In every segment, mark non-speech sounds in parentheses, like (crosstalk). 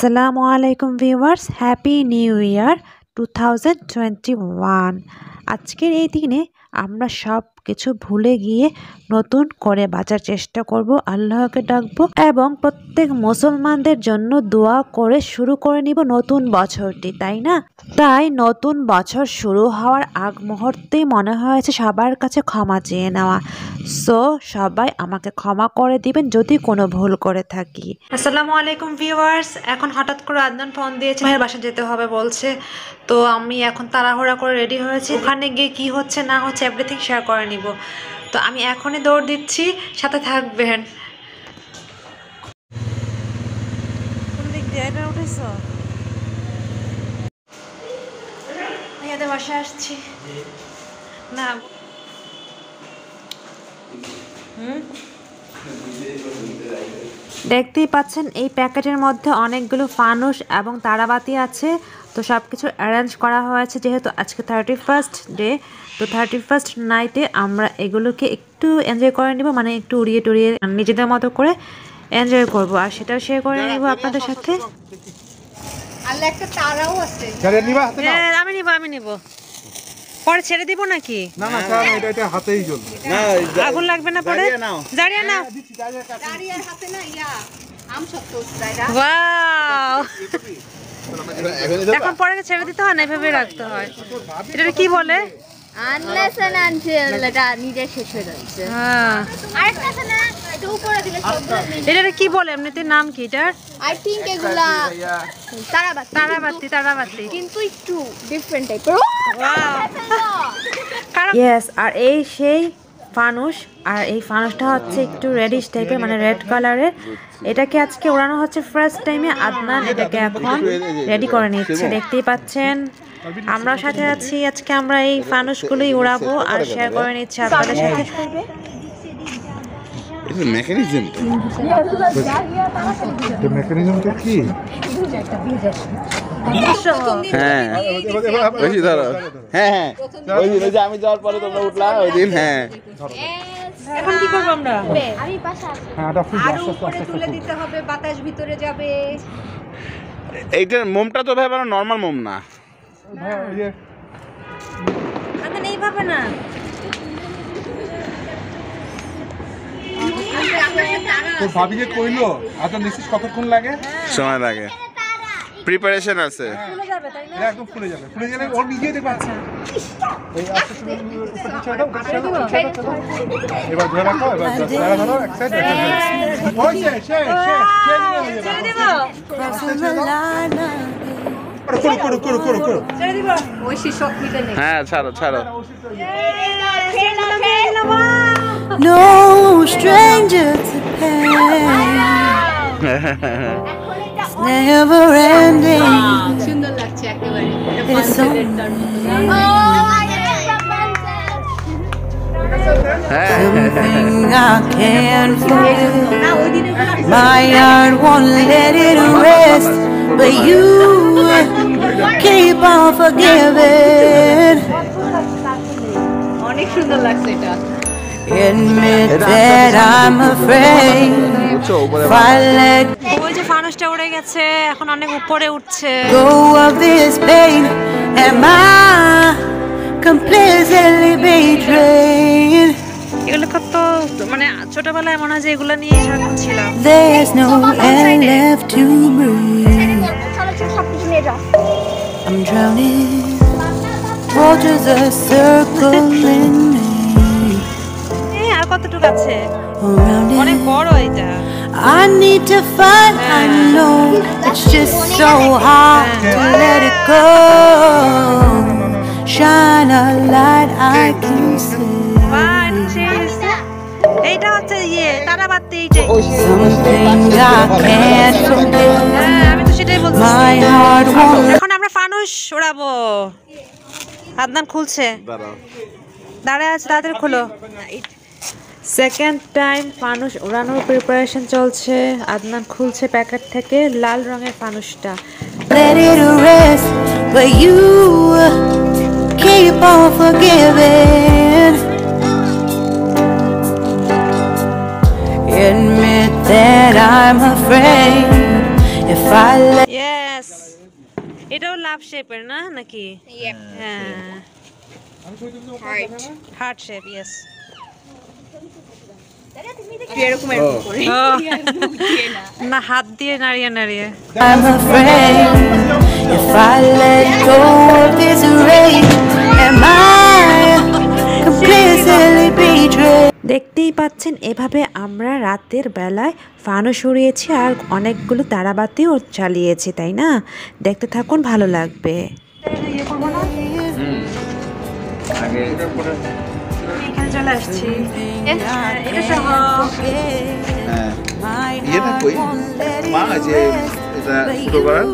আসসালামু আলাইকুম viewers happy new year to আজকের এই দিনে আমরা সব কিছু ভুলে গিয়ে নতুন করে বাঁচার চেষ্টা করব, আল্লাহকে ডাকবো এবং প্রত্যেক মুসলমানদের জন্য দোয়া করে শুরু করে নিব নতুন বছরটি, তাই না? তাই নতুন বছর শুরু হওয়ার আগ মুহূর্তেই মনে হয়েছে সবার কাছে ক্ষমা চেয়ে নেওয়া। সো, সবাই আমাকে ক্ষমা করে দিবেন যদি কোনো ভুল করে থাকি। আসসালামু আলাইকুম ভিউয়ার্স, এখন হঠাৎ করে আদনান ফোন দিয়েছে, ভাইয়ের বাসা যেতে হবে বলছে। তো আমি এখন তাড়াহুড়া করে রেডি হয়েছি। ওখানে গিয়ে কি হচ্ছে না হচ্ছে এভরিথিং শেয়ার করে নিব। তো আমি এখনই দৌড় দিচ্ছি, সাথে থাকবেন। আসছি। না। দেখতেই পাচ্ছেন, এই প্যাকেটের মধ্যে অনেকগুলো ফানুস এবং তারাবাতি আছে। তো সব কিছু অ্যারেঞ্জ করা হয়েছে যেহেতু আজকে থার্টি ফার্স্ট ডে তো থার্টি ফার্স্ট নাইটে আমরা এগুলোকে একটু এনজয় করে নিব মানে একটু উড়িয়ে টুড়িয়ে নিজেদের মতো করে এনজয় করব। আর সেটাও শেয়ার করে নিব আপনাদের সাথে। আল্লাহ একটা তারাও আছে। ছেড়ে নিবা হাতে নাও। হ্যাঁ, আমি নিব আমি নিব। পরে ছেড়ে দিব নাকি? না না এটা এটা হাতেই জ্বলবে। আগুন লাগবে না পরে? জারিয়া নাও। দাঁড়িয়ার হাতে না ইয়া আম সত্য ওয়াও এখন পরে ছেড়ে দিতে হয় না? এভাবে রাখতে হয়। এটা কি বলে? এটা নিজে শেষ হয়ে যাচ্ছে। হ্যাঁ। আরেকটা আছে এটা উপরে দিলে এটা কি বলে? এমনিতে নাম কি এটার? আই থিংক এগুলা তারাবাতি। তারাবাতি তারাবাতি। কিন্তু একটু ডিফারেন্ট টাইপের ইয়েস আর এই সেই ফানুস আর এই ফানুসটা হচ্ছে একটু রেডিশ টাইপের মানে রেড কালারের এটাকে আজকে ওড়ানো হচ্ছে ফার্স্ট টাইমে আদনান এটাকে এখন রেডি করে নিচ্ছে দেখতেই পাচ্ছেন। আমরা সাথে আছি আজকে আমরা এই ফানুসগুলোই উড়াবো আর শেয়ার করে নিচ্ছি আপনাদের সাথে। এটা মেকানিজমটা এটা মেকানিজমটা কি? হ্যাঁ। ওই ধরো। হ্যাঁ হ্যাঁ। ওই দিন ওই যে আমি যাওয়ার পরে তোমরা উঠলা ওই দিন হ্যাঁ। এখন কি করব আমরা? আমি পাশে আছি হ্যাঁ এটা ফুল আরও উপরে তুলে দিতে হবে বাতাস ভিতরে যাবে। এইটার মোমটা তো ভাই নর্মাল মোম না। হ্যাঁ এই যে আদনান এইভাবে না। তোর ভাবি যে কইলো আচ্ছা নিশ্চিত কতক্ষণ লাগে? সময় লাগে। প্রিপারেশন আছে। এটা একদম ফুলে যাবে। ফুলে গেলে ওর নিজেই দেখবে আচ্ছা এই আস্তে আস্তে উপরে ছেড়ে দাও উপরে ছেড়ে দাও, ছেড়ে দাও, ছেড়ে দাও। এবার ধরে রাখো এবার ধরো এক সাইড হয়েছে শেষ শেষ শেষ ছেড়ে দেবো? করো করো করো করো করো। ওই শিশক মিটে নেই। হ্যাঁ ছাড়ো ছাড়ো। (laughs) (laughs) No stranger to pain. (laughs) It's never ending. সুন্দর লাগছে একেবারে It's so হ্যাঁ something I can't feel. না ওই দিনে My heart won't let it rest, but you keep on forgiving. অনেক সুন্দর লাগছে এটা Admit that I'm afraid বুঝছো উপরে if I let মানুষটা উড়ে গেছে এখন অনেক উপরে উঠছে। Go of this pain am I completely betrayed এগুলো কত মানে ছোটবেলায় মনে হয় যে এগুলো নিয়ে ছিলাম। দেয়ার ইজ নো এন্ড অনেক it. বড় এটা I need to fight. I know it's just so hard to let it go. Shine a light I can see. এইটা হচ্ছে ইয়ে তারাবাতি এইটাই Something I can't forget. হ্যাঁ আমি তো সেটাই বলছি My heart won't এখন আমরা ফানুস উড়াবো আদনান খুলছে দাঁড়ায় আছে তাড়াতাড়ি খুলো সেকেন্ড টাইম ফানুস উড়ানোর প্রিপারেশন চলছে। আদনান খুলছে প্যাকেট থেকে লাল রঙের ফানুসটা let লাভ শেপের না নাকি? হ্যাঁ। হার্ট শেপ ইয়েস না। হাত দিয়ে নাড়িয়ে নাড়িয়ে? দেখতেই পাচ্ছেন এভাবে আমরা রাতের বেলায় ফানো সরিয়েছি আর অনেকগুলো তারাবাতিও চালিয়েছি তাই না? দেখতে থাকুন ভালো লাগবে। আগে চলে আসছি। ইয়েটা কই মা আছে এটা ছোট করার।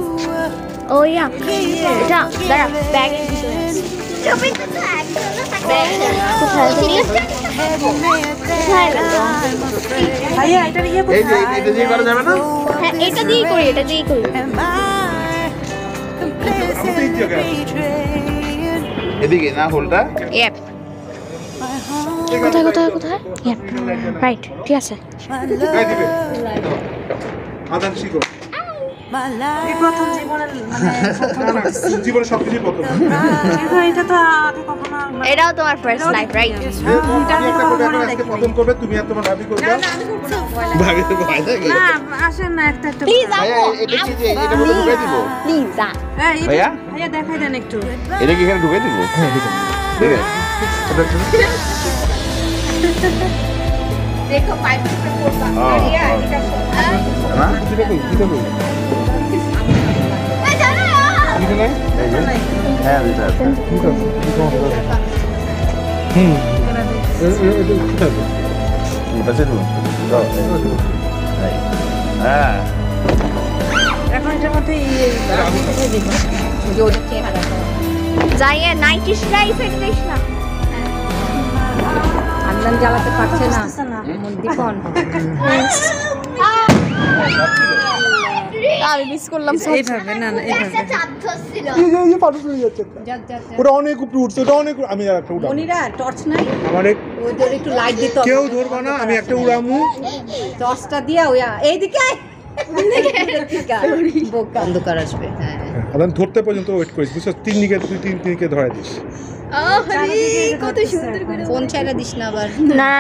ও ইয়া এটা দাঁড়া ব্যাগের ভিতরে আছে। কোথায় তুমি? কোথায় রাখো? ভাইয়া এটা এই যে এটা দিয়ে করা যাবে না? হ্যাঁ এটা দিয়েই করি এটা দিয়েই করি। Am I completely betrayed? এদিকে না হোলটা? কোথায় কোথায় কোথায়? রাইট ঠিক আছে. প্রথম জীবনের মানে প্রথম এটা তো আগে কখনো এটাও তোমার ফার্স্ট লাইফ রাইট তুমি একটা করে এখন আজকে প্রথম করবে তুমি আর তোমার ভাবি করবে। ভাবি তো ভয় থাকে না আসেন না একটা একটা প্লিজ ভাইয়া এটা কি যে এটা মধ্যে ঢুকে দিব? প্লিজ হ্যাঁ, এটা- ভাইয়া? ভাইয়া দেখাই দেন একটু। এটা কি এখানে ঢুকে দিব? হ্যাঁ ঠিক আছে (laughs) দেখো ইয়া হ্যাঁ ঠিক আছে হুম ঠিক আছে ঢুক হ্যাঁ এখন এটার মধ্যে ইয়ে দিব যে ওদের চেহারা যাইয়ে নাইটি লাইফ এটা না আন্দান জ্বালাতে পারছে না। দীপন। আমি মিস করলাম এইভাবে না না এইভাবে। এই যে এই যে পাটু চলে যাচ্ছে। একটা। যা যা যা। ওটা অনেক উপরে উঠছে ওটা অনেক আমি আর একটা উড়াবো। মনিরা টর্চ নাই? আমার ওদের একটু লাইট দিতে হবে। কেউ ধরবা না আমি একটা উড়ামু। টর্চটা দিয়া ওইয়া এইদিকে অন্ধকার। আসবে হ্যাঁ। আদান ধরতে পর্যন্ত ওয়েট করিস বুঝছ তিন দিকে তুই তিন দিকে ধরে দিস। কত সুন্দর করে ফোন ছাইরা দিস না আবার। না।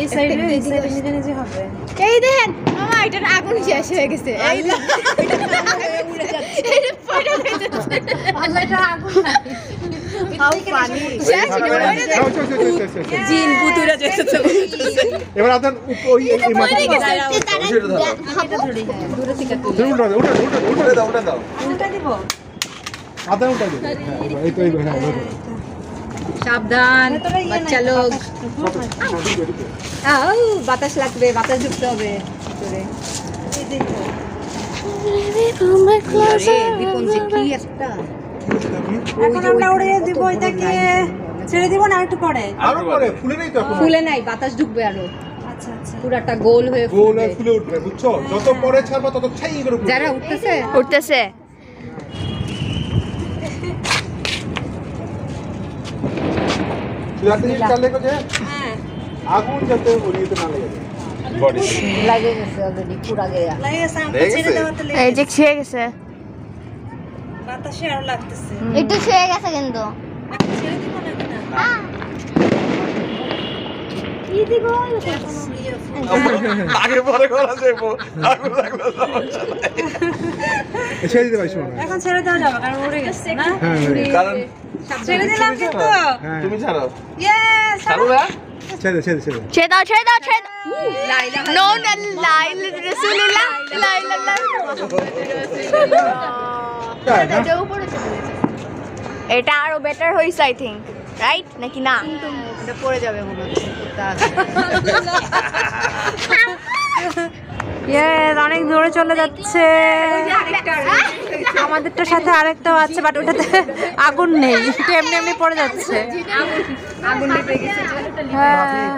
এই সাইডে এই সাইডে নিজে নিজে হবে। এই দেখেন মামা এটার আগুন শেষ হয়ে গেছে। এই আল্লাহ এটা আগুন যাও, চল, চল, চল, (laughs) এবার ওই দিব। এই তো এই। সাবধান বাচ্চা লোক। বাতাস লাগবে বাতাস ঢুকতে হবে। দীপন যে কি একটা। এখন আমরা উড়িয়ে দিব এটাকে ছেড়ে দিব না একটু পরে? আরও পরে ফুলে নেই তো এখন। ফুলে নাই বাতাস ঢুকবে আরও। আচ্ছা আচ্ছা। পুরাটা গোল হয়ে গোল আর ফুলে উঠবে বুঝছ? যত পরে ছাড়বা তত ছাই করে যারা উঠতেছে? উঠতেছে। একটা জিনিস খেয়াল রেখো যে আগুন যাতে ওরিয়েতে না লেগে। বডি লাগে গেছে অলরেডি পুরা গেয়া। লাগে গেছে? ছেড়ে গেছে? দেওয়াতে এই যে ছেয়ে গেছে। বাতাসে আরও লাগতেছে একটু ছেয়ে গেছে কিন্তু এখন ছেড়ে দিব নাকি না আগে পরে করা যাব আগুন লাগল সমস্যা নাই। ছেড়ে দিতে পারিস না এখন ছেড়ে দেওয়া যাবে কারণ উড়ে গেছে না হ্যাঁ হ্যাঁ, কারণ ছেড়ে দিলাম কিন্তু হ্যাঁ তুমি ছাড়ো ইয়েস ছাড়ো না ছেড়ে দে, ছেড়ে দে, ছেড়ে দে। ছেড়ে দাও ছেড়ে দাও ছেড়ে নো না লাইল রাসূলুল্লাহ লাইল তাই না? এটা আরও বেটার হইছে আই থিংক রাইট নাকি না? এটা পড়ে যাবে মনে হচ্ছে। অনেক দূরে চলে যাচ্ছে। আমাদেরটার সাথে আরেকটাও আছে বাট ওটাতে আগুন নেই এমনি এমনি পড়ে যাচ্ছে। আগুন হ্যাঁ।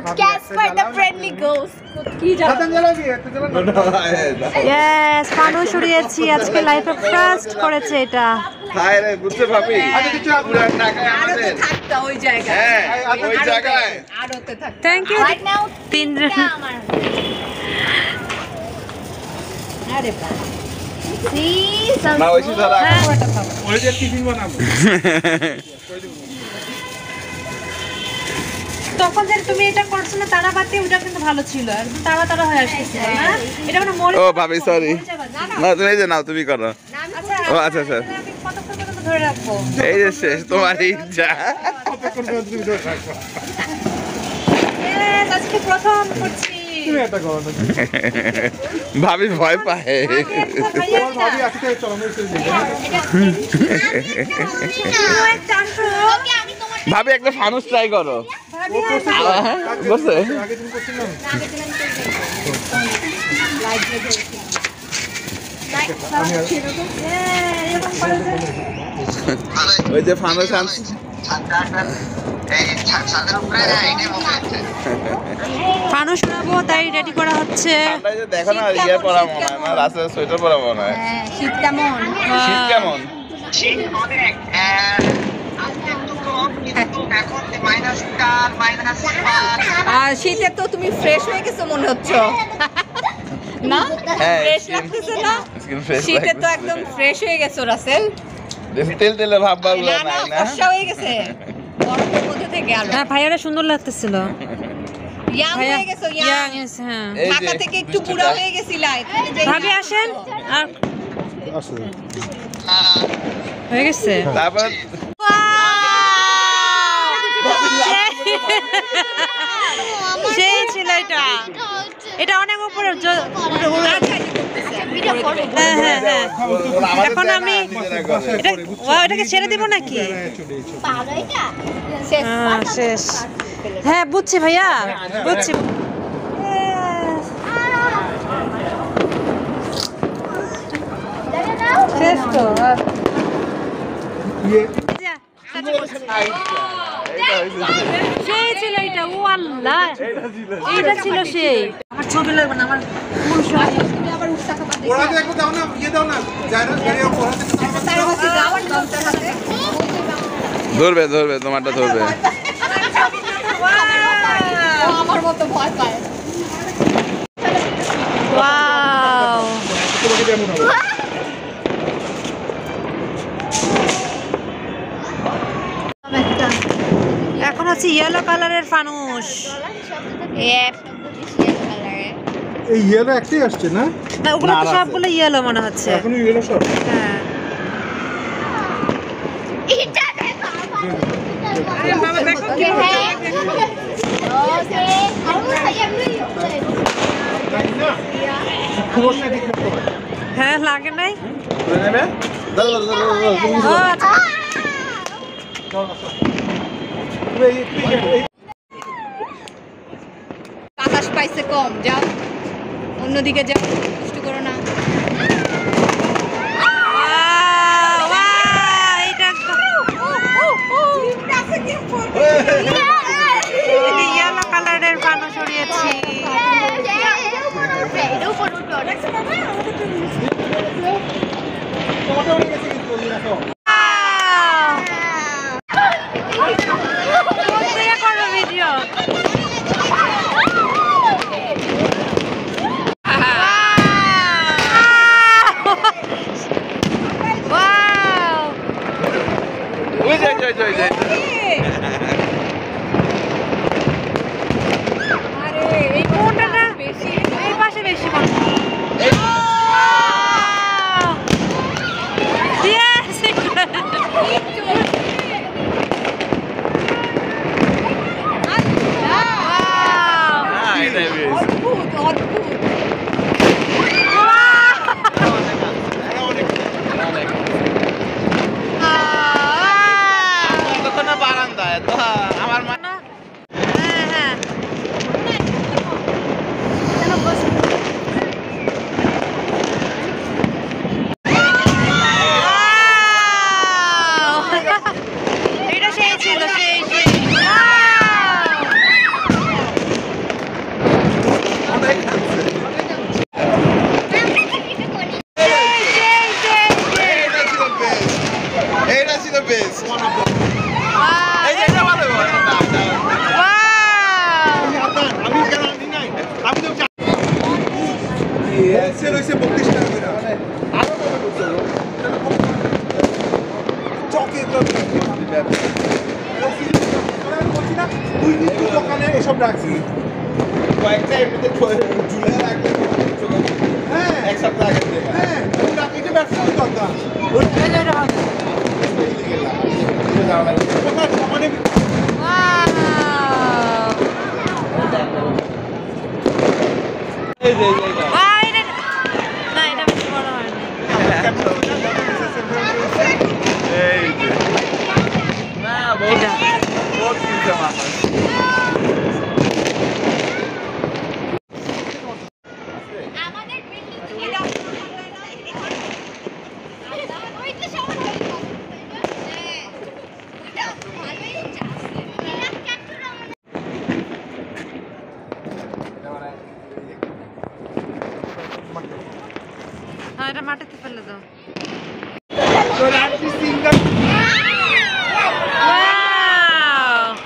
উড়িয়েছি আজকে লাইফে ফার্স্ট করেছে এটা। বুঝতে পারবি? হ্যাঁ থাকতো। থ্যাংক ইউ তিন আরে বাবা। না ওই সিধা রাখ ওই যে টিফিন বানাবো। তখন যে তুমি এটা করছ না তারাবাতি ওটা কিন্তু ভালো ছিল। একদম তারা তারা হয়ে আসছে না? এটা মানে মরে ও ভাবি সরি না তুমি এই যে নাও তুমি করো। ও আচ্ছা আচ্ছা। আমি কতক্ষণ পর্যন্ত ধরে রাখব? এই যে শেষ তোমার ইচ্ছা। কতক্ষণ পর্যন্ত তুমি ধরে থাকবা? আজকে প্রথম করছি। তুমি এটা করো না। ভাবি ভয় পায়। ভাবি চলো ভাবি একটা ফানুস ট্রাই করো। বসে? ওই যে ফানুস আনছি। ফানো শোনাবো তাই রেডি করা হচ্ছে। দেখো না ইয়ে পরা মনে হয় না রাস্তায় সোয়েটার পরা মনে হয়। হ্যাঁ, শীত কেমন? শীত কেমন? আর শীতে তো তুমি ফ্রেশ হয়ে গেছো মনে হচ্ছে। না? হ্যাঁ ফ্রেশ লাগতেছে না? শীতে তো একদম ফ্রেশ হয়ে গেছো রাসেল। তেল তেলে ভাব ভাবগুলো না না না? ফর্সা হয়ে গেছে। বরফের মধ্যে থেকে আলো। হ্যাঁ ভাইয়ারা সুন্দর লাগতেছিল। ইয়াং হয়ে গেছো ইয়াং ইয়াং হ্যাঁ। ঢাকা থেকে একটু বুড়া হয়ে গেছিলা তুমি যে ভাবি আসেন। আর হয়ে গেছে? তারপর? সেই ছিল এটা। এটা অনেক উপরে হ্যাঁ হ্যাঁ হ্যাঁ এখন আমি- এটাকে ছেড়ে দিব নাকি? শেষ। হ্যাঁ, শেষ। হ্যাঁ। বুঝছি ভাইয়া বুঝছি। শেষ তো ইয়ে। সেই ছিল এটা ও আল্লাহ। এইটা ছিল সেই আমার ছবি লাগবে না আমার ওরা দেখো দাও না ইয়ে দাও না গাড়ি ওরা ধরবে ধরবে তোমারটা ধরবে। আমার মতো ভয় পায়। ওয়াও। তোমাকে যেমন হবে এখন হচ্ছে ইয়েলো কালারের ফানুস। এই ইয়েলো একটাই আসছে না? না ওগুলো তো। সবগুলো ইয়েলো মনে হচ্ছে। এখনও ইয়েলো সব। হ্যাঁ হয়। হ্যাঁ লাগে নাই? তুমি ও আচ্ছা। পাইছে কম যাও। অন্যদিকে যাও কষ্ট করো না। ইয়েলো কালারের সরিয়েছি। অদ্ভুত ঝুলে হ্যাঁ এক সপ্তাহ আগে হ্যাঁ তুই ব্যবসা দরকার না বহুত আমাদের বিল্ডিং থেকে দাও ওই তো সবাই হ্যাঁ ভালোই চাচ্ছে এটা ক্যাপ্টুর আমাদের হ্যাঁ এটা মাটিতে ফেলে দাও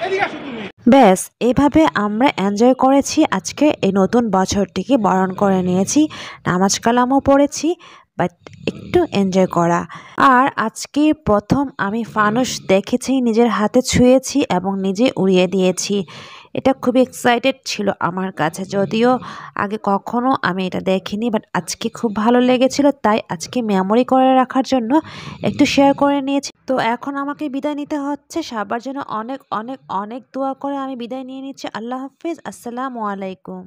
এদিকে আসো তুমি ব্যাস এভাবে আমরা এনজয় করেছি। আজকে এই নতুন বছরটিকে বরণ করে নিয়েছি। নামাজ কালামও পড়েছি বাট একটু এনজয় করা। আর আজকে প্রথম আমি ফানুস দেখেছি, নিজের হাতে ছুঁয়েছি এবং নিজে উড়িয়ে দিয়েছি। এটা খুব এক্সাইটেড ছিল আমার কাছে। যদিও আগে কখনো আমি এটা দেখিনি বাট আজকে খুব ভালো লেগেছিল, তাই আজকে মেমোরি করে রাখার জন্য একটু শেয়ার করে নিয়েছি। তো এখন আমাকে বিদায় নিতে হচ্ছে। সবার জন্য অনেক অনেক অনেক দোয়া করে আমি বিদায় নিয়ে নিচ্ছি। আল্লাহ হাফিজ। আসসালামু আলাইকুম।